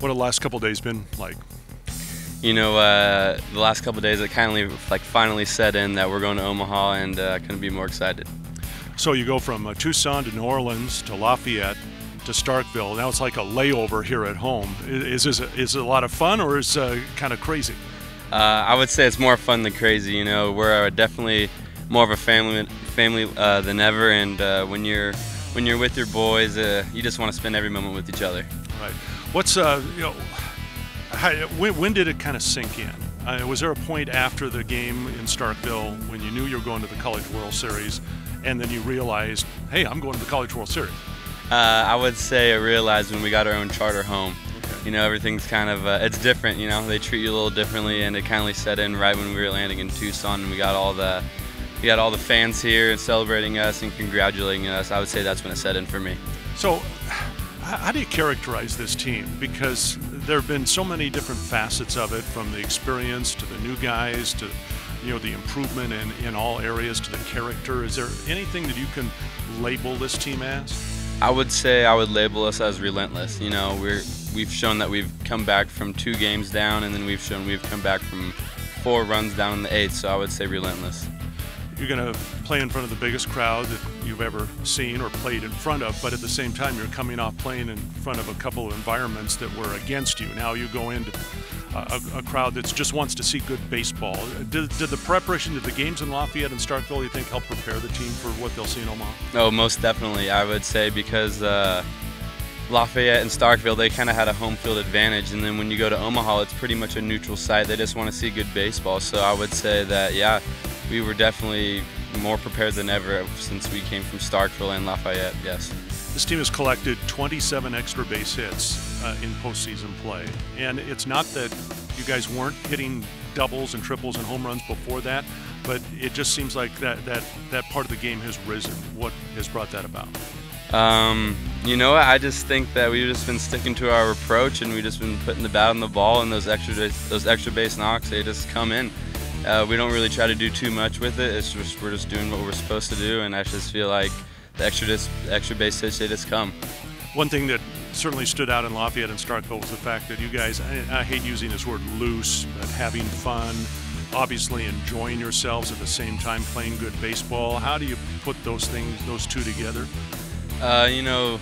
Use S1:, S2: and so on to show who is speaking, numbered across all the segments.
S1: What have the last couple days been like?
S2: You know, uh, the last couple days it kind of like finally set in that we're going to Omaha, and uh, I couldn't be more excited.
S1: So you go from uh, Tucson to New Orleans to Lafayette to Starkville. Now it's like a layover here at home. Is is, is it a lot of fun or is it uh, kind of crazy?
S2: Uh, I would say it's more fun than crazy. You know, we're definitely more of a family family uh, than ever, and uh, when you're when you're with your boys, uh, you just want to spend every moment with each other.
S1: Right. What's uh you know, how, when, when did it kind of sink in? Uh, was there a point after the game in Starkville when you knew you were going to the College World Series, and then you realized, hey, I'm going to the College World Series?
S2: Uh, I would say I realized when we got our own charter home. Okay. You know, everything's kind of uh, it's different. You know, they treat you a little differently, and it kind of set in right when we were landing in Tucson, and we got all the we got all the fans here and celebrating us and congratulating us. I would say that's when it set in for me.
S1: So, how do you characterize this team? Because there have been so many different facets of it, from the experience to the new guys to you know the improvement in, in all areas to the character. Is there anything that you can label this team as?
S2: I would say I would label us as relentless. You know, we're we've shown that we've come back from two games down, and then we've shown we've come back from four runs down in the eighth. So I would say relentless
S1: you're going to play in front of the biggest crowd that you've ever seen or played in front of, but at the same time, you're coming off playing in front of a couple of environments that were against you. Now you go into a, a crowd that just wants to see good baseball. Did, did, the preparation to the games in Lafayette and Starkville, you think, help prepare the team for what they'll see in Omaha?
S2: Oh, most definitely, I would say, because. Uh, Lafayette and Starkville, they kind of had a home field advantage. And then when you go to Omaha, it's pretty much a neutral site. They just want to see good baseball. So I would say that, yeah, we were definitely more prepared than ever since we came from Starkville and Lafayette, yes.
S1: This team has collected 27 extra base hits uh, in postseason play. And it's not that you guys weren't hitting doubles and triples and home runs before that, but it just seems like that, that, that part of the game has risen. What has brought that about?
S2: Um, you know, I just think that we've just been sticking to our approach and we've just been putting the bat on the ball and those extra those extra base knocks, they just come in. Uh, we don't really try to do too much with it. It's just we're just doing what we're supposed to do, and I just feel like the extra dis, extra base hits they just come.
S1: One thing that certainly stood out in Lafayette and Starkville was the fact that you guys, I, I hate using this word loose, but having fun, obviously enjoying yourselves at the same time playing good baseball. How do you put those things, those two together?
S2: Uh, you know,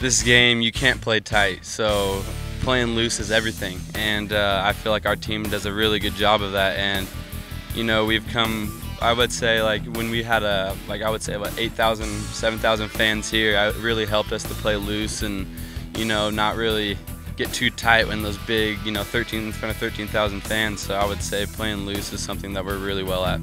S2: this game you can't play tight, so playing loose is everything, and uh, I feel like our team does a really good job of that. And you know, we've come. I would say like when we had a like I would say about 8,000, 7,000 fans here, it really helped us to play loose and you know not really get too tight when those big you know 13 in front of 13,000 fans. So I would say playing loose is something that we're really well at.